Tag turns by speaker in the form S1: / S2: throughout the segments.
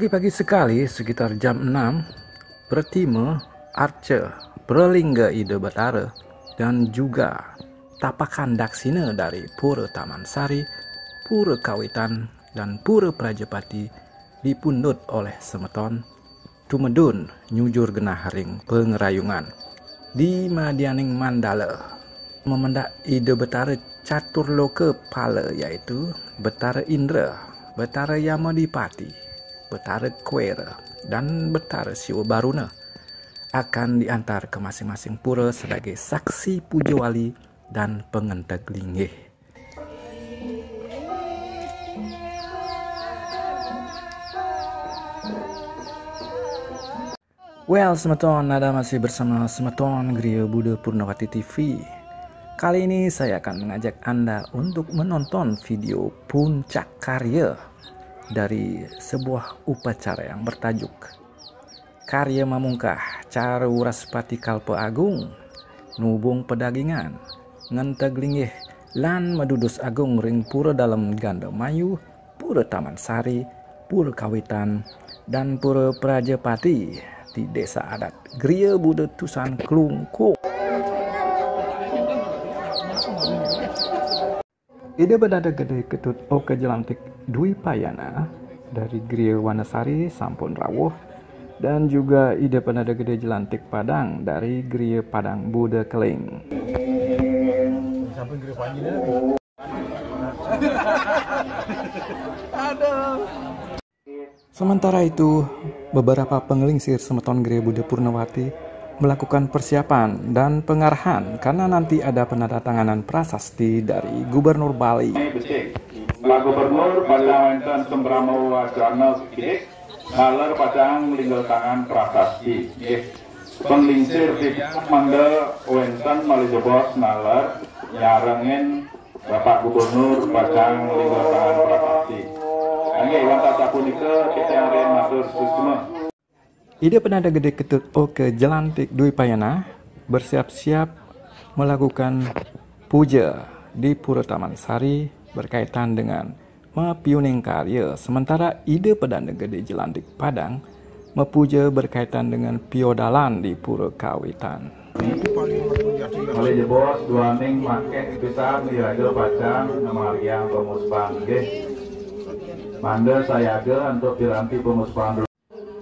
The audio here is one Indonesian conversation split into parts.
S1: Pagi-pagi sekali, sekitar jam 6, Bertime, Arce, Berlingga Ide Betara, dan juga tapakan daksina dari Pura Taman Sari, Pura Kawitan, dan Pura Prajapati dipundut oleh semeton tumedun nyujur genah ring pengerayungan. Di Madianing Mandala memendak ide betara catur loka pala yaitu betara Indra, betara Yamadipati, Betara Kuera, dan Betara Siwa Baruna akan diantar ke masing-masing pura sebagai saksi puja wali dan pengenteg linggih. Well, Semeton, ada masih bersama Semeton Gria Buddha Purnawati TV. Kali ini saya akan mengajak Anda untuk menonton video puncak karya dari sebuah upacara yang bertajuk Karya Mamungkah Caru Raspati Kalpa Agung Nubung Pedagingan Ngenteg Linggih Lan Medudus Agung Ring Pura dalam Ganda Mayu Pura Taman Sari Pura Kawitan dan Pura Prajapati di Desa Adat Gria Buddha Tusan Klungkuk Ide bedada gede ketut oke jelantik Dwi Payana dari Gria Wanasari Sampun Rawuh dan juga ide penada gede jelantik Padang dari Gria Padang Buddha Keling. Sementara itu, beberapa pengelingsir semeton Gria Buddha Purnawati melakukan persiapan dan pengarahan karena nanti ada penandatanganan prasasti dari Gubernur Bali.
S2: Pak Gubernur pada wenten sembramo wajana sikit, ngaler padang linggal tangan prasasti. Penglingsir di mangga wenten malijobos ngaler nyarengin Bapak Gubernur padang linggal tangan prasasti. Angge wanta punika kita yang matur susuma.
S1: Ide penanda gede ketut oke jelantik Dwi Payana bersiap-siap melakukan puja di Pura Taman Sari berkaitan dengan mepiuning karya sementara ide pedanda gede jelantik Padang mepuja berkaitan dengan piodalan di Pura Kawitan.
S2: Oleh bos dua ning make kita miraga pacang nama yang pemuspan nggih. Manda saya aga untuk piranti pemuspan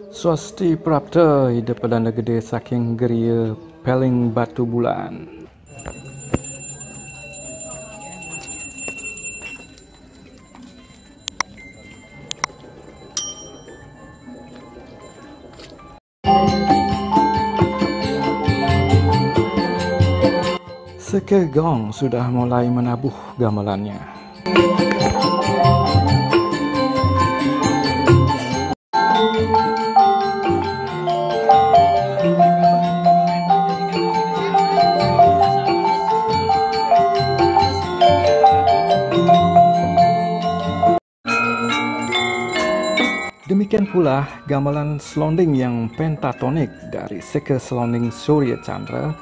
S1: Swasti Prapta ide pedanda gede saking geria peling batu bulan. Sekegong sudah mulai menabuh gamelannya. Pula gamelan selonding yang pentatonik dari Seke Selonding Surya Chandra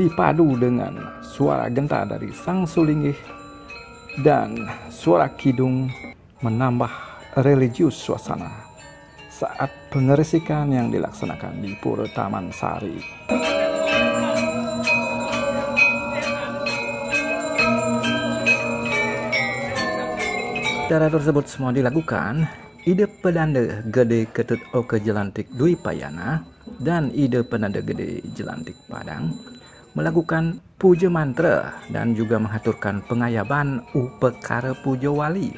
S1: dipadu dengan suara genta dari sang sulinggih dan suara kidung menambah religius suasana saat pengeresikan yang dilaksanakan di Pura Taman Sari. Cara tersebut semua dilakukan ide pedanda gede ketut oke jelantik Dwi Payana dan ide penanda gede jelantik Padang melakukan puja mantra dan juga mengaturkan pengayaban upekara puja wali.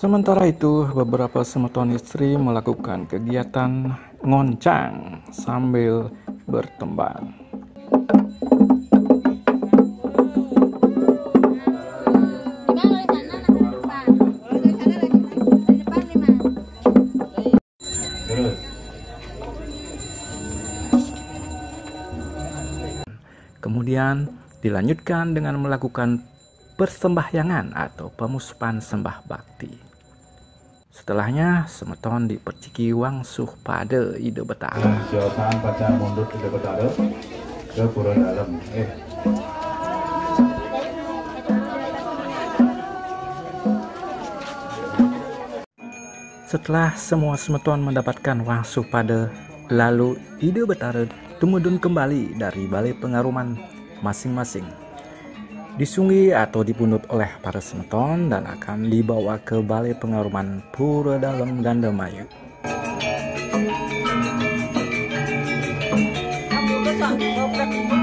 S1: Sementara itu, beberapa semeton istri melakukan kegiatan ngoncang sambil bertembang. Kemudian dilanjutkan dengan melakukan persembahyangan atau pemuspan sembah bakti. Setelahnya, semeton diperciki wangsuh pada ide betara.
S2: Siosan pada mundur ide betara. ke pura dalam eh
S1: Setelah semua semeton mendapatkan wangsu pada, lalu ide betara tumudun kembali dari balai pengaruman masing-masing. Disungi atau dipunut oleh para semeton dan akan dibawa ke balai pengaruman Pura Dalam Gandamayu. Don,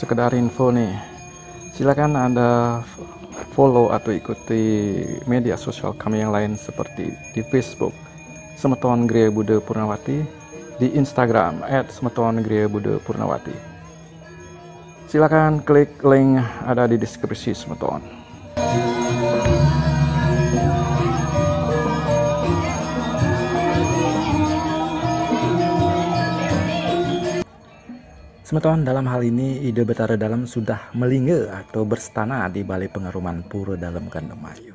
S1: sekedar info nih. Silakan Anda follow atau ikuti media sosial kami yang lain seperti di Facebook Semeton Gria Bude Purnawati, di Instagram @semeton Gria Bude Purnawati. Silakan klik link ada di deskripsi Semeton. Semeton dalam hal ini ide Betara Dalam sudah melingge atau berstana di Balai Pengaruman Pura Dalam Gandemayu.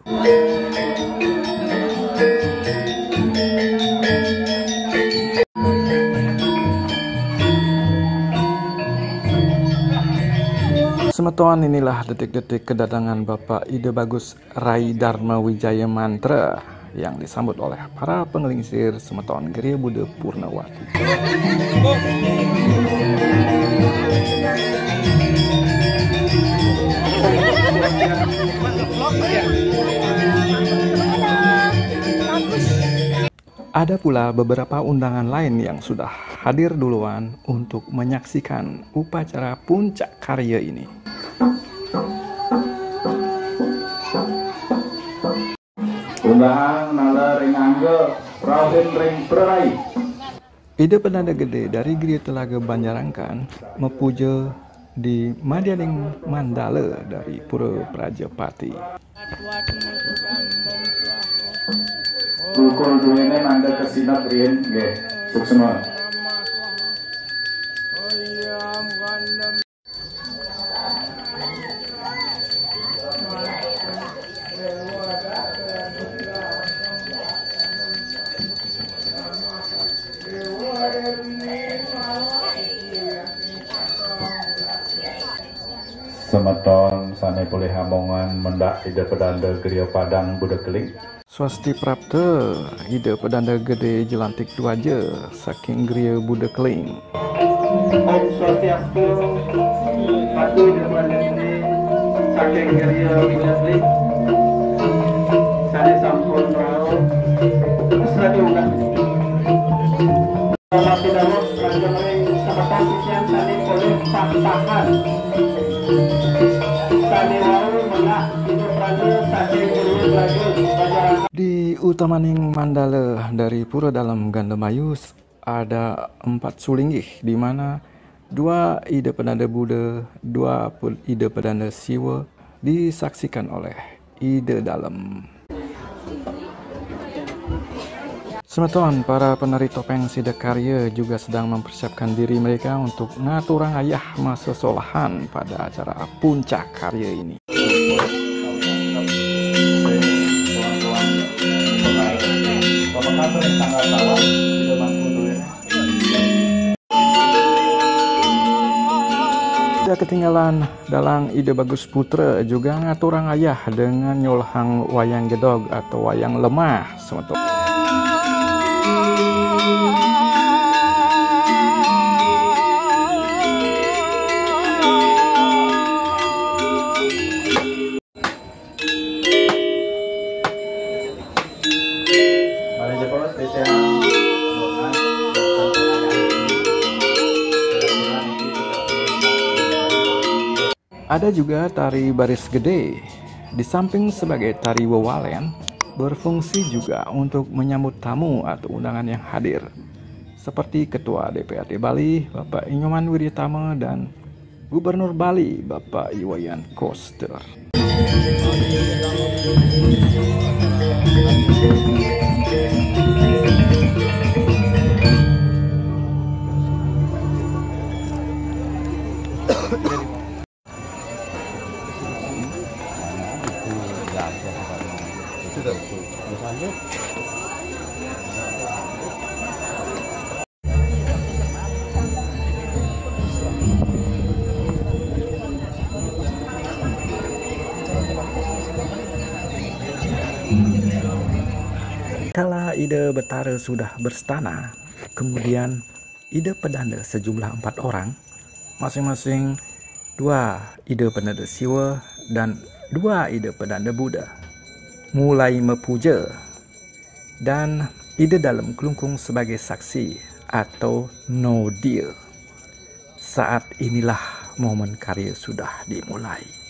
S1: Semeton inilah detik-detik kedatangan Bapak Ide Bagus Rai Dharma Wijaya Mantra yang disambut oleh para pengelingsir Semeton Geria Bude Purnawati. Ada pula beberapa undangan lain yang sudah hadir duluan untuk menyaksikan upacara puncak karya ini.
S2: undangan nala ring angge rawin ring perai
S1: Ide penanda gede dari Gria Telaga Banjarangkan mepuja di Madianing Mandala dari Pura Prajapati.
S2: Kesinap rien nggih. Suksema Semeton sane boleh hamongan mendak ide pedanda geria padang budak keling
S1: Swasti Prapta, Ide Pedanda Gede Jelantik Duaja, saking Gria Buddha
S2: ini Saking geria budak keling Sane sampun rao. Serati ulang
S1: Utamaning Mandala dari Pura Dalam Gandemayu ada empat sulinggih di mana dua ide penanda Buddha, dua ide penanda Siwa disaksikan oleh ide dalam. Semeton, para penari topeng Sidakarya juga sedang mempersiapkan diri mereka untuk ngaturang ayah masa solahan pada acara puncak karya ini. Tidak ketinggalan dalam ide bagus putra juga ngaturang ayah dengan nyolhang wayang gedog atau wayang lemah semeton. Ada juga tari baris gede. Di samping sebagai tari wewalen, berfungsi juga untuk menyambut tamu atau undangan yang hadir. Seperti Ketua DPRD Bali, Bapak Inyoman Wiryatama dan Gubernur Bali, Bapak Iwayan Koster. Kala ide Betara sudah berstana, kemudian ide pedanda sejumlah empat orang, masing-masing dua ide pedanda Siwa dan dua ide pedanda Buddha, mulai mepuja dan ide dalam kelungkung sebagai saksi atau no deal. Saat inilah momen karya sudah dimulai.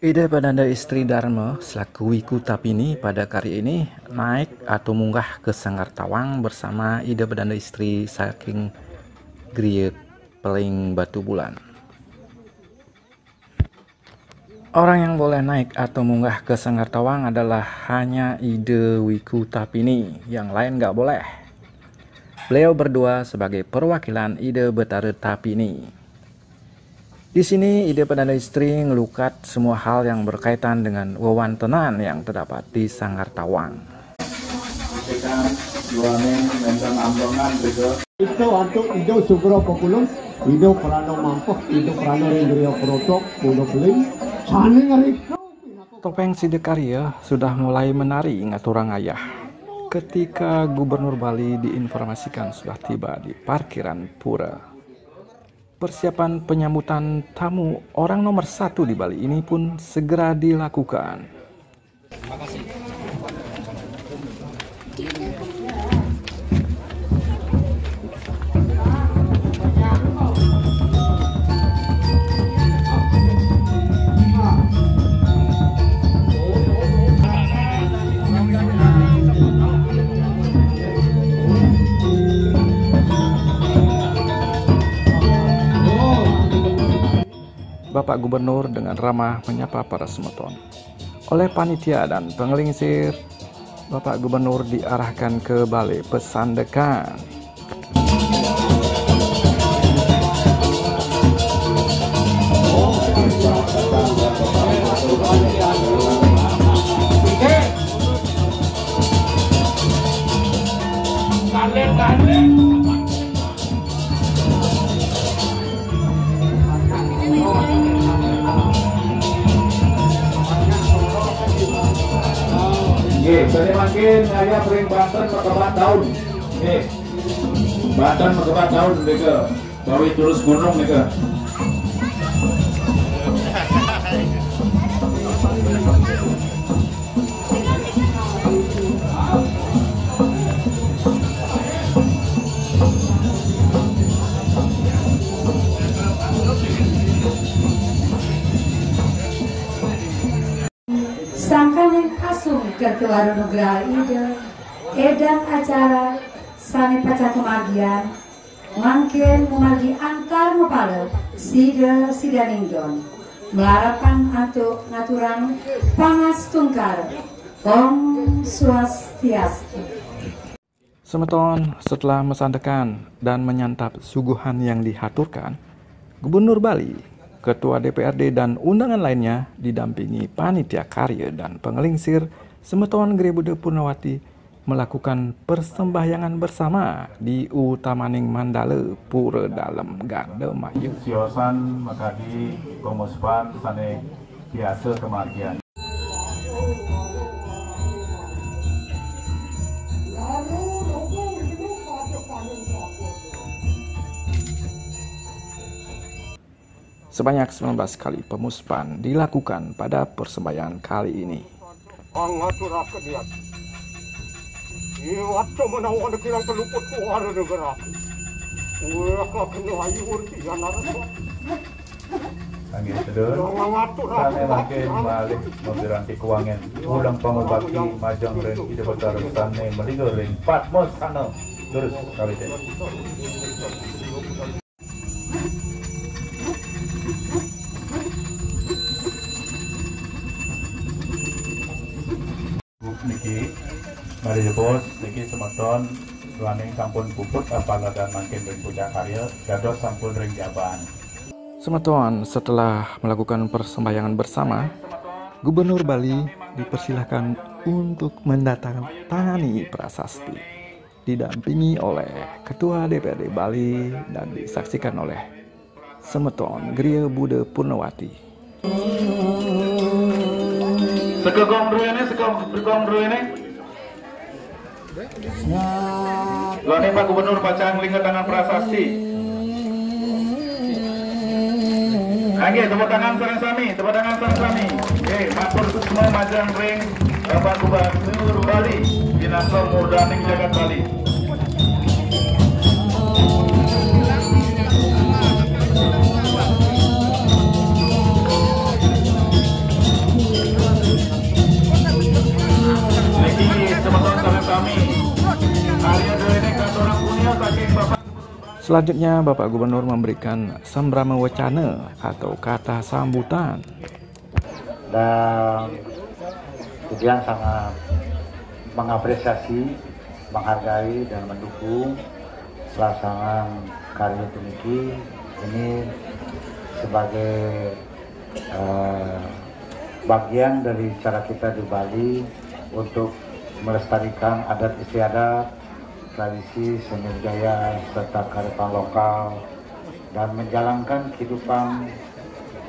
S1: Ide Padanda Istri Dharma selaku Wiku Tapini pada kali ini naik atau munggah ke Sanggar Tawang bersama Ide Padanda Istri saking Griek Peling Batu Bulan. Orang yang boleh naik atau munggah ke Sanggar Tawang adalah hanya Ide Wiku Tapini, yang lain nggak boleh. Beliau berdua sebagai perwakilan Ide Betara Tapini. Di sini ide pendana istri ngelukat semua hal yang berkaitan dengan wewantenan yang terdapat di Sanggar Tawang.
S3: Itu untuk itu sugro populus, itu prano mampu, itu prano ringrio protok, puno beling, sana ngari.
S1: Topeng Sidekarya sudah mulai menari ngaturang ayah. Ketika Gubernur Bali diinformasikan sudah tiba di parkiran Pura. Persiapan penyambutan tamu orang nomor satu di Bali ini pun segera dilakukan. Bapak Gubernur dengan ramah menyapa para semeton. Oleh panitia dan pengelingsir, Bapak Gubernur diarahkan ke Balai Pesandekan.
S2: Nggih, jadi makin saya bering Banten mekebat daun. Nggih. Banten mekebat daun nika. Bawi terus gunung nika.
S4: Sangkaning Ketua Nugraha Ide Edan acara Sani Paca Kemagian Mangkin memagi angkar mupale Sida Sidaningdon Melarapan antuk ngaturan Pangas Tungkar Om Swastiastu.
S1: Semeton setelah mesandekan dan menyantap suguhan yang dihaturkan, Gubernur Bali, Ketua DPRD dan undangan lainnya didampingi panitia karya dan pengelingsir Semeton Grebude Purnawati melakukan persembahyangan bersama di Utamaning Mandala Pura Dalam Ganda Mayu.
S2: Siosan makadi komuspan sane biasa kemargian.
S1: Sebanyak 19 kali pemuspan dilakukan pada persembahyaan kali ini.
S3: Angaturaka dia. Iwatto menawan kirang keluput kuara negara. Uya kena ayu urti anara.
S2: Angin sedeur.
S3: Angaturaka.
S2: Sane makin balik membiranti keuangan. Ulang pangobati majang ren ide betar sane melinggar ren patmos sana. Terus kali teh. Hari bos, niki semeton Ruaning sampun puput apala dan makin ring puja karya Gados sampun ring jaban
S1: Semeton setelah melakukan persembahyangan bersama, Gubernur Bali dipersilahkan untuk mendatangani prasasti didampingi oleh Ketua DPRD Bali dan disaksikan oleh Semeton Gria Buddha Purnawati.
S2: Sekegong ini. Lani Pak Gubernur bacaan lingkar tangan prasasti. Oke, tepuk tangan sarang sami, tepuk tangan sarang sami. Oke, matur semua majang ring Bapak Gubernur Bali, Dinasor Mudaning Jagat Bali.
S1: Selanjutnya Bapak Gubernur memberikan sambrama wacana atau kata sambutan.
S5: Dan kemudian sangat mengapresiasi, menghargai dan mendukung pelaksanaan karya Tuniki ini sebagai uh, bagian dari cara kita di Bali untuk melestarikan adat istiadat tradisi, seni budaya, serta kearifan lokal dan menjalankan kehidupan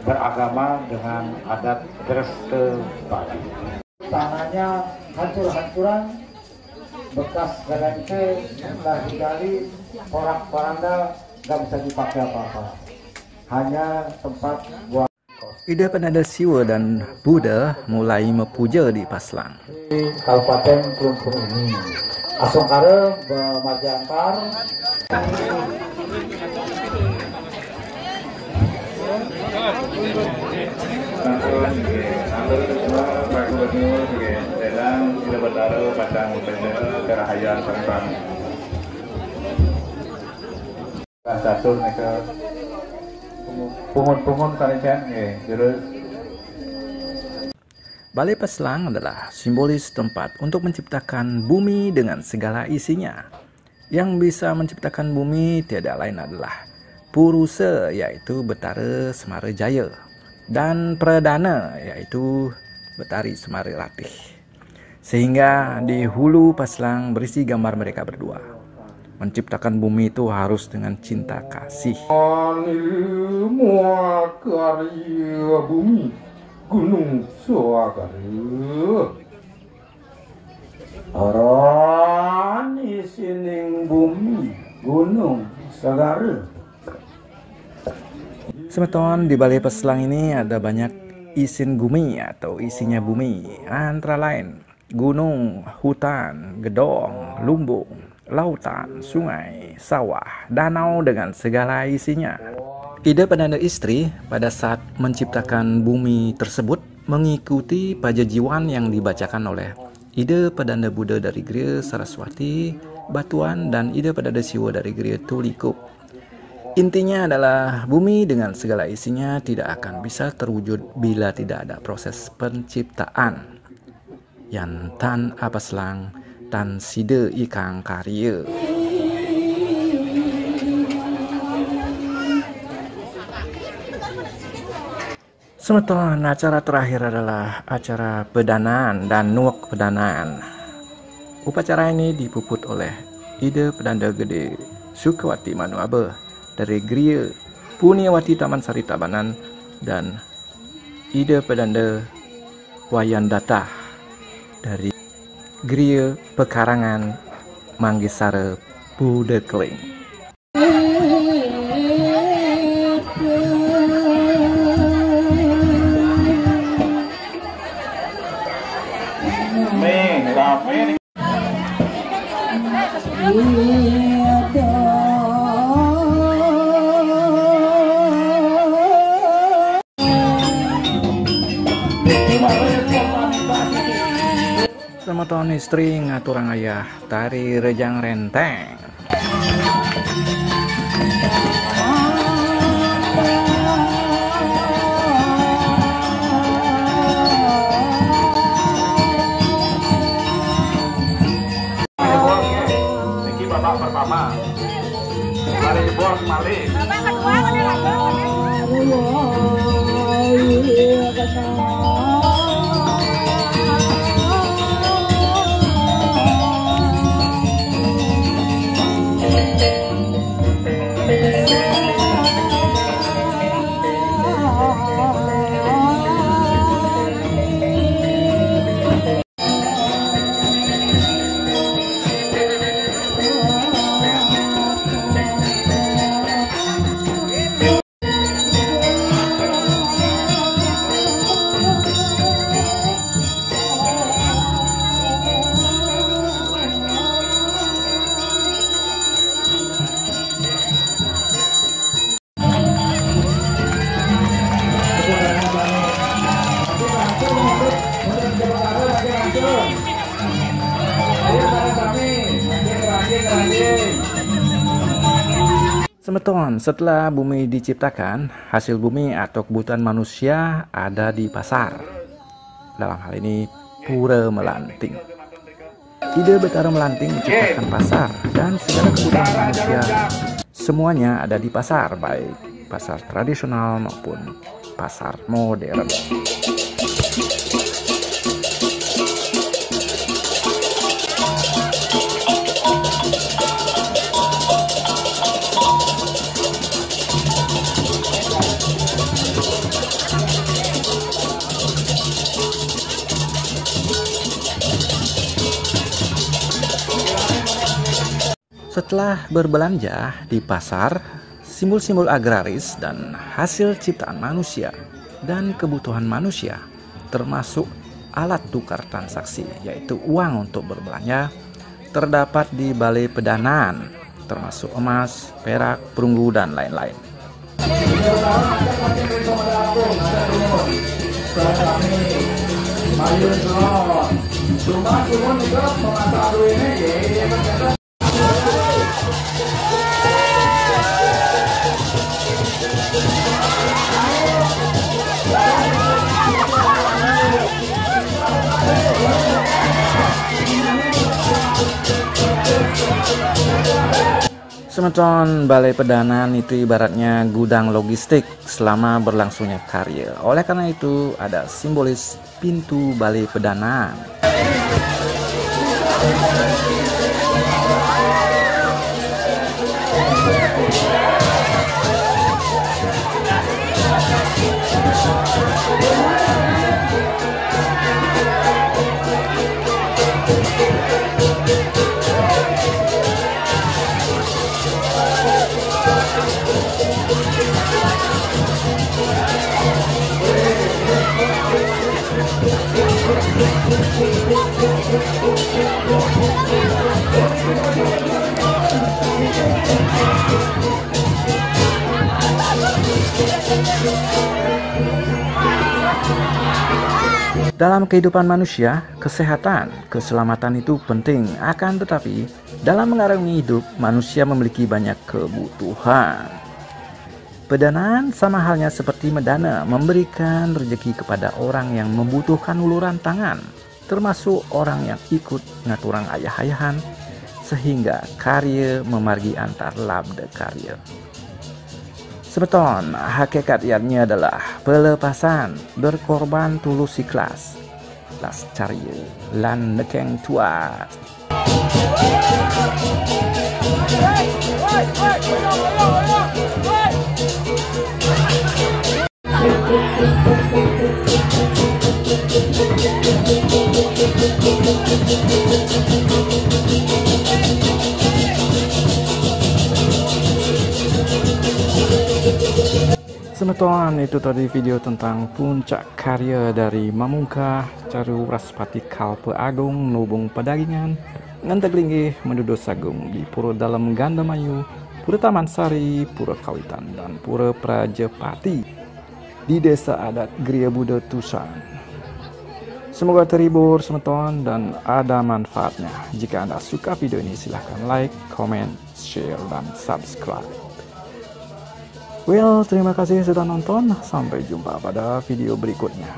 S5: beragama dengan adat Dreste Bali. Tanahnya hancur-hancuran, bekas garante telah digali, porak-poranda nggak bisa dipakai apa-apa. Hanya tempat buat
S1: Ida Penada Siwa dan Buddha mulai mepuja di Paslang.
S5: Kabupaten Kelungkung ini Asong kare Majangkar.
S2: Pak Gubernur sedang kita bertaruh pasang terus
S1: Balai Peslang adalah simbolis tempat untuk menciptakan bumi dengan segala isinya. Yang bisa menciptakan bumi tiada lain adalah Puruse yaitu Betara Semara Jaya dan Perdana yaitu Betari Semara Ratih. Sehingga di hulu Peslang berisi gambar mereka berdua. Menciptakan bumi itu harus dengan cinta kasih.
S3: bumi Gunung Suwagara. Aran isining bumi Gunung Sagara.
S1: Semeton di Balai Peslang ini ada banyak isin gumi atau isinya bumi, antara lain gunung, hutan, gedong, lumbung, lautan, sungai, sawah, danau dengan segala isinya. Ide penanda istri pada saat menciptakan bumi tersebut mengikuti pajajiwan yang dibacakan oleh ide pedanda Buddha dari Gria Saraswati, Batuan, dan ide pedanda Siwa dari Gria Tulikup. Intinya adalah bumi dengan segala isinya tidak akan bisa terwujud bila tidak ada proses penciptaan. Yang tan apa selang tan side ikang karya. Semeton acara terakhir adalah acara pedanaan dan nuak pedanaan. Upacara ini dipuput oleh Ide Pedanda Gede Sukawati Manuabe dari Gria Puniawati Taman Sari Tabanan dan Ide Pedanda Wayandata dari Gria Pekarangan Manggisara Budekling. Tahun istri ngaturang ayah tari rejang renteng. Setelah bumi diciptakan, hasil bumi atau kebutuhan manusia ada di pasar. Dalam hal ini, pura melanting. Ide Betara Melanting menciptakan pasar dan segala kebutuhan manusia semuanya ada di pasar, baik pasar tradisional maupun pasar modern. Setelah berbelanja di pasar, simbol-simbol agraris dan hasil ciptaan manusia dan kebutuhan manusia, termasuk alat tukar transaksi, yaitu uang untuk berbelanja, terdapat di balai pedanaan, termasuk emas, perak, perunggu, dan lain-lain. Semeton Balai Pedanan itu ibaratnya gudang logistik selama berlangsungnya karya. Oleh karena itu ada simbolis pintu Balai Pedanan. Dalam kehidupan manusia, kesehatan, keselamatan itu penting. Akan tetapi, dalam mengarungi hidup, manusia memiliki banyak kebutuhan. Pedanaan sama halnya seperti medana, memberikan rezeki kepada orang yang membutuhkan uluran tangan, termasuk orang yang ikut ngaturang ayah-ayahan, sehingga karya memargi antar labda karya. Sebeton, hakikat ianya adalah pelepasan, berkorban tulus ikhlas. Las carya, lan nekeng tua. Semeton itu tadi video tentang puncak karya dari Mamungkah Caru Raspati Kalpe Agung Nubung Pedagingan Ngantek linggih menduduk sagung di Pura Dalam Gandamayu Pura Taman Sari, Pura Kawitan dan Pura Prajepati. Di desa adat Gria Buddha Tusan Semoga terhibur semeton dan ada manfaatnya. Jika Anda suka video ini silahkan like, comment, share, dan subscribe. Well, terima kasih sudah nonton. Sampai jumpa pada video berikutnya.